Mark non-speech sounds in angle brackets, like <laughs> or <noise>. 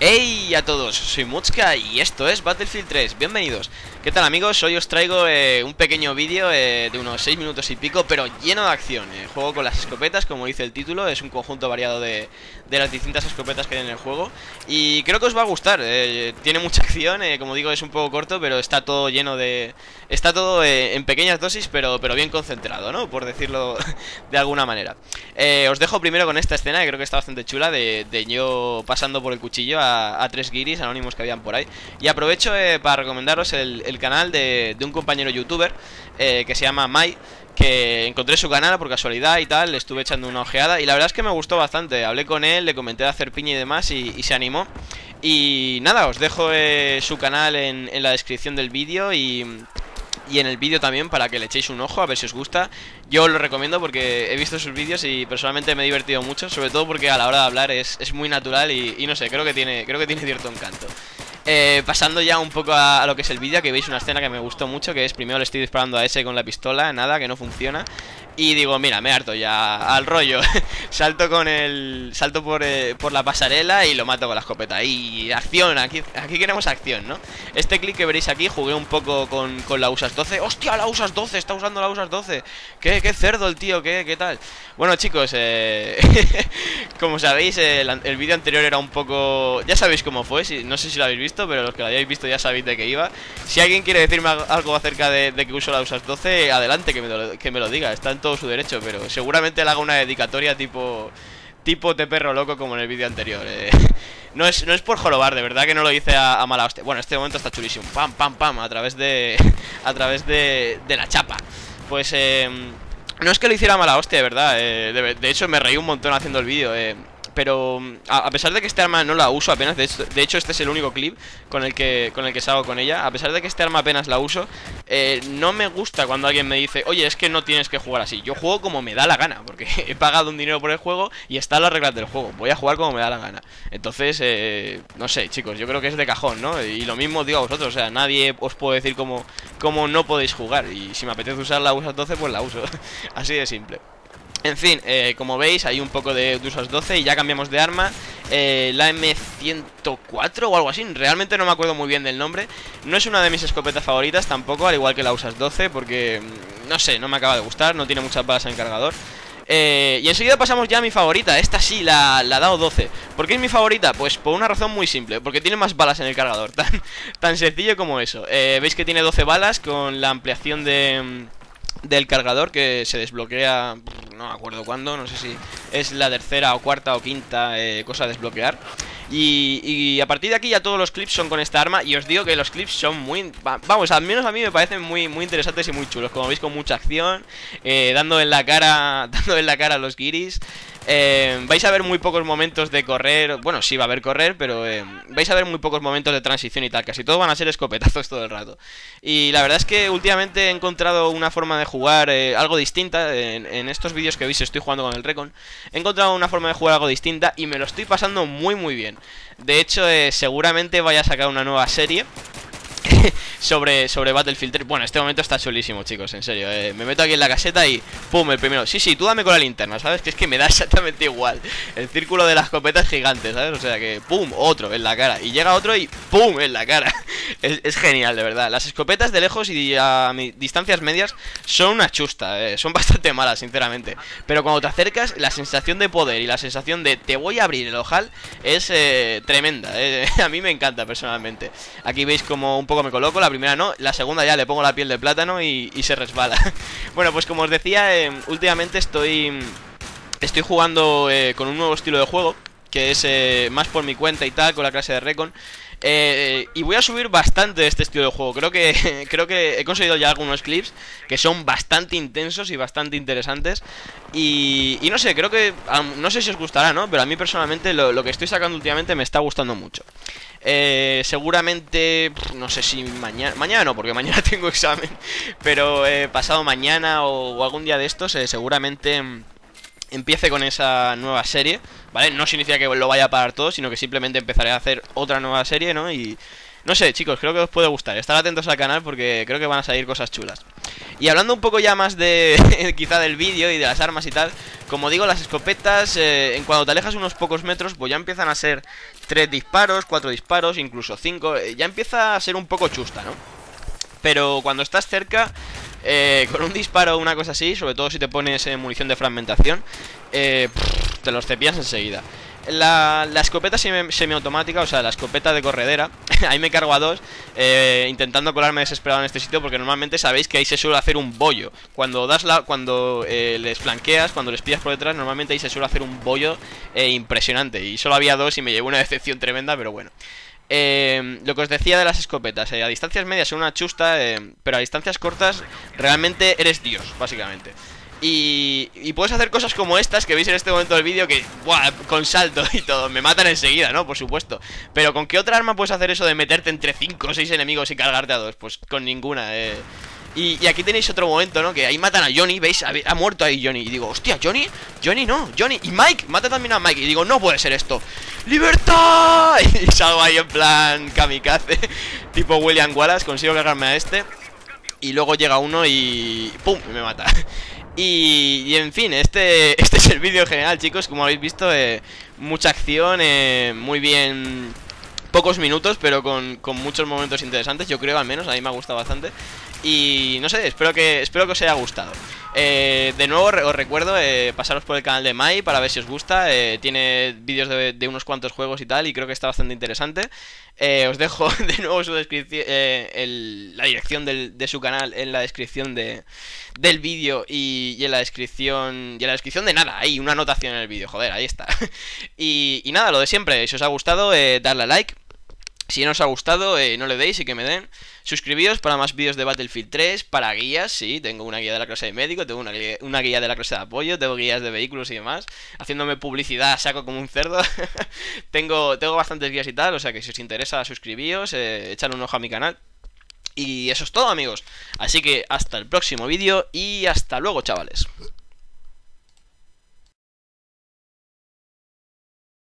¡Ey! Hey a todos, soy Mutzka y esto es Battlefield 3, bienvenidos. ¿Qué tal amigos? Hoy os traigo eh, un pequeño vídeo eh, de unos 6 minutos y pico, pero lleno de acción eh. Juego con las escopetas, como dice el título, es un conjunto variado de, de, las distintas escopetas que hay en el juego. Y creo que os va a gustar, tiene mucha acción, como digo es un poco corto, pero está todo lleno de... Está todo en pequeñas dosis, pero, pero bien concentrado, ¿no? Por decirlo <laughs> de alguna manera. Os dejo primero con esta escena, que creo que está bastante chula, de, de yo pasando por el cuchillo a a, tres guiris anónimos que habían por ahí. Y aprovecho eh, para recomendaros el, canal de, un compañero youtuber eh, que se llama Mai que encontré su canal por casualidad y tal, le estuve echando una ojeada y la verdad es que me gustó bastante, hablé con él, le comenté de hacer piña y demás y, se animó y nada, os dejo eh, su canal en, en la descripción del vídeo y y en el vídeo también para que le echéis un ojo a ver si os gusta. Yo os lo recomiendo porque he visto sus vídeos y personalmente me he divertido mucho, sobre todo porque a la hora de hablar es, es muy natural y, no sé, creo que tiene, creo que tiene cierto encanto. Eh, pasando ya un poco a, lo que es el vídeo, que veis una escena que me gustó mucho, que es primero le estoy disparando a ese con la pistola, nada, que no funciona. Y digo, mira, me harto ya al rollo. <laughs> salto con el. Salto por, eh, por, la pasarela y lo mato con la escopeta. Y acción, aquí, aquí queremos acción, ¿no? Este clic que veréis aquí, jugué un poco con, con la USAS 12. ¡Hostia, la USAS 12! Está usando la USAS 12. ¿Qué, qué cerdo el tío? ¿Qué, qué tal? Bueno, chicos, eh, <laughs> como sabéis, el, vídeo anterior era un poco. Ya sabéis cómo fue. Si, no sé si lo habéis visto, pero los que lo hayáis visto ya sabéis de qué iba. Si alguien quiere decirme algo acerca de, que uso la USAS 12, adelante, que me lo, que me lo diga. Está en todo su derecho, pero seguramente le haga una dedicatoria tipo tipo de perro loco como en el vídeo anterior. Eh. <laughs> No, es, no es por jorobar, de verdad que no lo hice a, mala hostia. Bueno, este momento está chulísimo. Pam, pam, pam, a través de. <laughs> a través de, de la chapa. Pues eh, no es que lo hiciera a mala hostia, de verdad. Eh, de, de, hecho, me reí un montón haciendo el vídeo. Eh pero a, pesar de que este arma no la uso apenas, de hecho, este es el único clip con el que con el que salgo con ella, a pesar de que este arma apenas la uso, eh, no me gusta cuando alguien me dice, oye, es que no tienes que jugar así. Yo juego como me da la gana, porque <laughs> he pagado un dinero por el juego y están las reglas del juego. Voy a jugar como me da la gana. Entonces, eh, no sé, chicos, yo creo que es de cajón, ¿no? Y lo mismo digo a vosotros, o sea, nadie os puede decir cómo, cómo no podéis jugar. Y si me apetece usar la USA 12, pues la uso. <laughs> así de simple. En fin, eh, como veis hay un poco de USAS 12 y ya cambiamos de arma. Eh, La M104 o algo así, realmente no me acuerdo muy bien del nombre. No es una de mis escopetas favoritas tampoco, al igual que la USAS 12 Porque, mm, no sé, no me acaba de gustar, no tiene muchas balas en cargador. Eh, y enseguida pasamos ya a mi favorita, esta sí, la, la DAO 12 ¿Por qué es mi favorita? Pues por una razón muy simple Porque tiene más balas en el cargador, <laughs> tan, tan sencillo como eso. Eh, Veis que tiene 12 balas con la ampliación de mm, del cargador que se desbloquea, no me acuerdo cuándo, no sé si es la tercera o cuarta o quinta eh, cosa a desbloquear. Y, a partir de aquí ya todos los clips son con esta arma y os digo que los clips son muy... Vamos, al menos a mí me parecen muy, muy interesantes y muy chulos, como veis con mucha acción, eh, dando en la cara, <laughs> dando en la cara a los guiris. Eh, vais a ver muy pocos momentos de correr Bueno, sí va a haber correr, pero eh, vais a ver muy pocos momentos de transición y tal Casi todos van a ser escopetazos todo el rato. Y la verdad es que últimamente he encontrado una forma de jugar eh, algo distinta en, estos vídeos que veis estoy jugando con el Recon He encontrado una forma de jugar algo distinta y me lo estoy pasando muy muy bien. De hecho, seguramente vaya a sacar una nueva serie <laughs> sobre, sobre Battlefield 3 Bueno, este momento está chulísimo, chicos, en serio eh. Me meto aquí en la caseta y ¡pum! El primero Sí, sí, tú dame con la linterna, ¿sabes? Que es que me da <laughs> exactamente igual El círculo de la escopeta es gigante, ¿sabes? O sea que ¡pum! Otro en la cara Y llega otro y ¡pum! En la cara <laughs> es, genial, de verdad Las escopetas de lejos y a distancias medias Son una chusta, eh. Son bastante malas, sinceramente Pero cuando te acercas, la sensación de poder Y la sensación de te voy a abrir el ojal Es eh, tremenda. A mí me encanta, personalmente Aquí veis como un poco me coloco la primera no, la segunda ya le pongo la piel de plátano y, se resbala. <laughs> Bueno, pues como os decía, eh, últimamente estoy, estoy jugando eh, con un nuevo estilo de juego Que es eh, más por mi cuenta y tal, con la clase de Recon. Y voy a subir bastante este estilo de juego. Creo que, <laughs> creo que he conseguido ya algunos clips Que son bastante intensos y bastante interesantes. Y, no sé, creo que No sé si os gustará, ¿no? Pero a mí personalmente lo, que estoy sacando últimamente me está gustando mucho. Eh, seguramente, no sé si mañana, mañana no, porque <laughs> mañana tengo examen, pero eh, pasado mañana o, algún día de estos, eh, seguramente mm, empiece con esa nueva serie, ¿vale? No significa que lo vaya a parar todo, sino que simplemente empezaré a hacer otra nueva serie, ¿no? Y no sé, chicos, creo que os puede gustar. Estar atentos al canal porque creo que van a salir cosas chulas. Y hablando un poco ya más de <laughs> quizá del vídeo y de las armas y tal, como digo, las escopetas, eh, en cuando te alejas unos pocos metros, pues ya empiezan a ser tres disparos, cuatro disparos, incluso cinco, eh, ya empieza a ser un poco chusta, ¿no? Pero cuando estás cerca, eh, con un disparo o una cosa así, sobre todo si te pones munición de fragmentación, te los cepillas enseguida. La, escopeta semiautomática, o sea, la escopeta de corredera, <laughs> ahí me cargo a dos, eh, intentando colarme desesperado en este sitio, porque normalmente sabéis que ahí se suele hacer un bollo. Cuando das la, cuando eh, les flanqueas, cuando les pillas por detrás, normalmente ahí se suele hacer un bollo eh, impresionante. Y solo había dos y me llevó una <laughs> decepción tremenda, pero bueno. Lo que os decía de las escopetas, a distancias medias son una chusta, pero a distancias cortas realmente eres Dios, básicamente. Y, puedes hacer cosas como estas que veis en este momento del vídeo que, buah, con salto y todo, me matan enseguida, ¿no? Por supuesto. Pero ¿con qué otra arma puedes hacer eso de meterte entre 5 o 6 enemigos y cargarte a dos? Pues con ninguna, eh. Y, aquí tenéis otro momento, ¿no? Que ahí matan a Johnny, ¿veis? Ha, muerto ahí Johnny. Y digo, hostia, Johnny, Johnny no, Johnny Y Mike, mata también a Mike. Y digo, no puede ser esto ¡Libertad! <laughs> Y salgo ahí en plan kamikaze <laughs> Tipo William Wallace, consigo cargarme a este. Y luego llega uno y... ¡Pum! me mata. <laughs> Y, en fin, este, este es el vídeo general, chicos. Como habéis visto, eh, mucha acción, eh, muy bien... Pocos minutos, pero con, con muchos momentos interesantes. Yo creo, al menos, a mí me ha gustado bastante y no sé, espero que, espero que os haya gustado. Eh, De nuevo os recuerdo eh, pasaros por el canal de Mai para ver si os gusta eh, Tiene vídeos de, unos cuantos juegos y tal y creo que está bastante interesante. Os dejo <laughs> de nuevo su descripción, la dirección de su canal en la descripción de, del vídeo y, en la descripción y en la descripción de nada Hay una anotación en el vídeo, joder, ahí está. <laughs> Y, y, nada, lo de siempre, si os ha gustado, darle a like si no os ha gustado, no le deis y que me den Suscribíos para más vídeos de Battlefield 3, para guías, sí, tengo una guía de la clase de médico, tengo una guía, de la clase de apoyo, tengo guías de vehículos y demás, haciéndome publicidad saco como un cerdo. <laughs> tengo, tengo bastantes guías y tal, o sea que si os interesa suscribíos, eh, echadle un ojo a mi canal. Y eso es todo amigos, así que hasta el próximo vídeo y hasta luego chavales.